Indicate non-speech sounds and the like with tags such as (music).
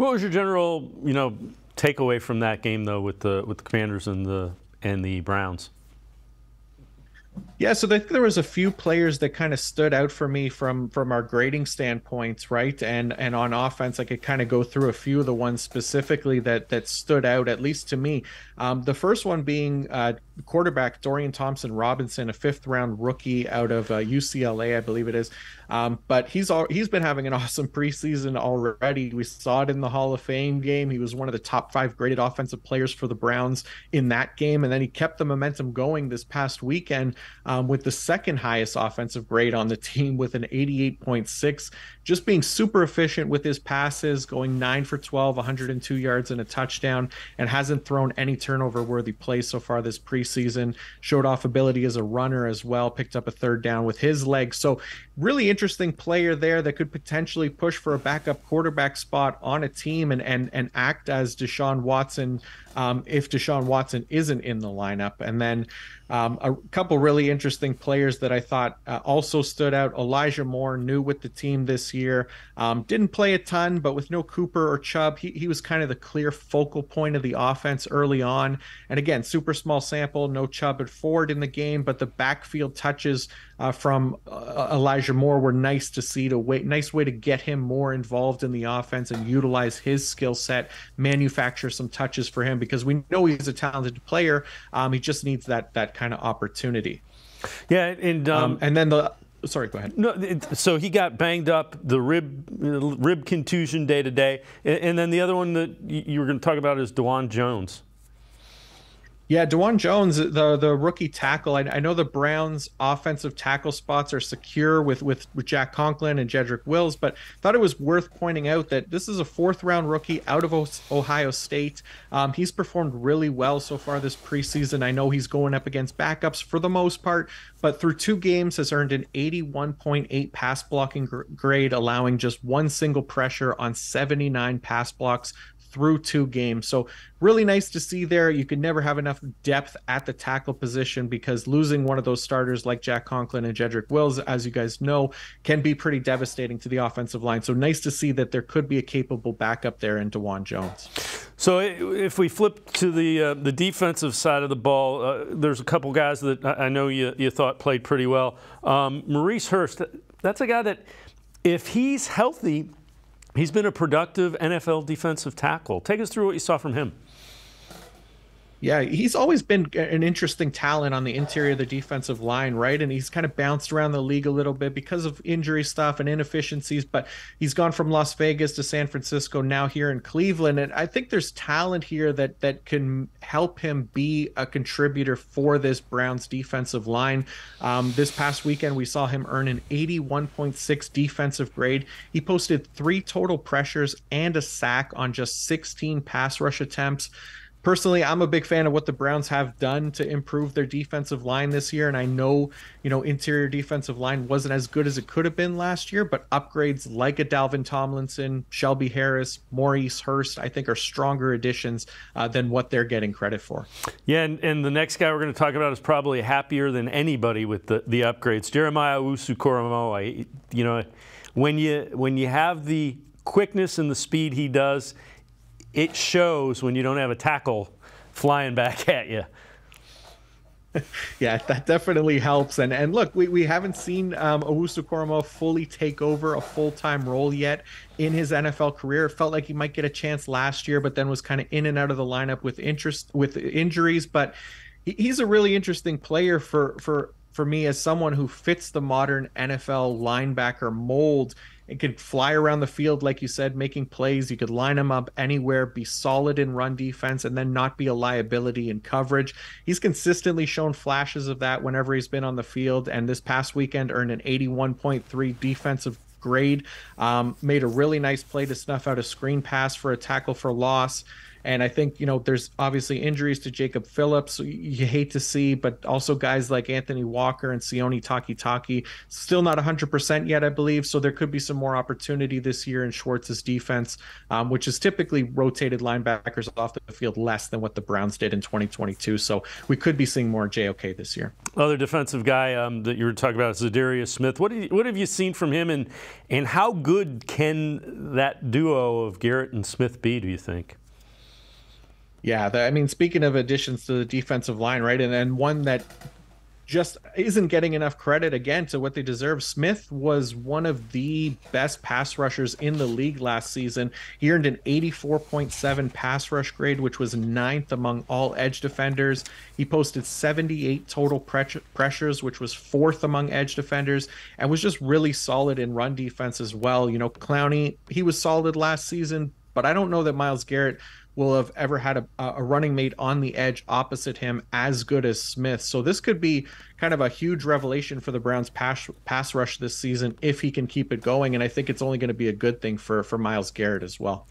What was your general, you know, takeaway from that game though with the with the Commanders and the and the Browns? Yeah, so think there was a few players that kind of stood out for me from from our grading standpoints, right? And and on offense, I could kind of go through a few of the ones specifically that that stood out, at least to me. Um, the first one being uh, quarterback Dorian Thompson Robinson, a fifth round rookie out of uh, UCLA, I believe it is. Um, but he's all, he's been having an (laughs) awesome preseason already. We saw it in the Hall of Fame game. He was one of the top five graded offensive players for the Browns in that game, and then he kept the momentum going this past weekend um, with the second highest offensive grade on the team with an 88.6 just being super efficient with his passes, going nine for 12, 102 yards and a touchdown, and hasn't thrown any turnover worthy plays so far this preseason. Showed off ability as a runner as well, picked up a third down with his legs. So, really interesting player there that could potentially push for a backup quarterback spot on a team and and and act as Deshaun Watson um, if Deshaun Watson isn't in the lineup. And then um, a couple really interesting players that I thought uh, also stood out. Elijah Moore, new with the team this year, um, didn't play a ton, but with no Cooper or Chubb, he, he was kind of the clear focal point of the offense early on. And again, super small sample, no Chubb at Ford in the game, but the backfield touches uh, from uh, Elijah Moore were nice to see. To wait, nice way to get him more involved in the offense and utilize his skill set, manufacture some touches for him because we know he's a talented player. Um, he just needs that that kind of opportunity. Yeah, and um, um, and then the sorry, go ahead. No, it, so he got banged up, the rib rib contusion day to day, and then the other one that you were going to talk about is Dawand Jones. Yeah, Dawand Jones, the the rookie tackle. I, I, know the Browns' offensive tackle spots are secure with, with with Jack Conklin and Jedrick Wills, but thought it was worth pointing out that this is a fourth round rookie out of Ohio State. Um, he's performed really well so far this preseason. I know he's going up against backups for the most part, but through two games has earned an 81.8 pass blocking gr- grade, allowing just one single pressure on 79 pass blocks through two games. So really nice to see there. You can never have enough depth at the tackle position because losing one of those starters like Jack Conklin and Jedrick Wills, as you guys know, can be pretty devastating to the offensive line. So nice to see that there could be a capable backup there in Dawand Jones. So if we flip to the uh, the defensive side of the ball, uh, there's a couple guys that I know you, you thought played pretty well. Um, Maurice Hurst, that's a guy that if he's healthy, He's been a productive NFL defensive tackle. Take us through what you saw from him. Yeah, he's always been an interesting talent on the interior of the defensive line, right? And he's kind of bounced around the league a little bit because of injury stuff and inefficiencies, but he's gone from Las Vegas to San Francisco, now here in Cleveland. And I think there's talent here that that can help him be a contributor for this Browns defensive line. Um, this past weekend, we saw him earn an 81.6 defensive grade. He posted three total pressures and a sack on just 16 pass rush attempts personally i'm a big fan of what the browns have done to improve their defensive line this year and i know you know interior defensive line wasn't as good as it could have been last year but upgrades like a dalvin tomlinson shelby harris maurice hurst i think are stronger additions uh, than what they're getting credit for. Yeah and, and the next guy we're going to talk about is probably happier than anybody with the, the upgrades. Jeremiah owusu you know when you when you have the quickness and the speed he does it shows when you don't have a tackle flying back (laughs) at you. yeah, that definitely helps. And and look, we, we haven't seen um, Owusu fully take over a full time role yet in his NFL career. It felt like he might get a chance last year, but then was kind of in and out of the lineup with interest with injuries. But he, he's a really interesting player for for for me as someone who fits the modern NFL linebacker mold it could fly around the field, like you said, making plays. You could line him up anywhere, be solid in run defense, and then not be a liability in coverage. He's consistently shown flashes of that whenever he's been on the field, and this past weekend earned an 81.3 defensive grade. Um, made a really nice play to snuff out a screen pass for a tackle for loss And I think, you know, there's obviously injuries to Jacob Phillips, you hate to see, but also guys like Anthony Walker and Sione Takitaki, still not 100% yet, I believe. So there could be some more opportunity this year in Schwartz's defense, um, which is typically rotated linebackers off the field less than what the Browns did in 2022. So we could be seeing more JOK this year. Other defensive guy um, that you were talking about, is Za'Darius Smith. What, you, what have you seen from him, and, and how good can that duo of Garrett and Smith be, do you think? Yeah, I mean, speaking of additions to the defensive line, right, and then one that just isn't getting enough credit again to what they deserve. Smith was one of the best pass rushers in the league last season. He earned an 84.7 pass rush grade, which was ninth among all edge defenders. He posted 78 total pre- pressures, which was fourth among edge defenders, and was just really solid in run defense as well. You know, Clowney, he was solid last season, but I don't know that Myles Garrett will have ever had a, a running mate on the edge opposite him as good as Smith. So this could be kind of a huge revelation for the Browns pass pass rush this season if he can keep it going. And I think it's only going to be a good thing for for Myles Garrett as well.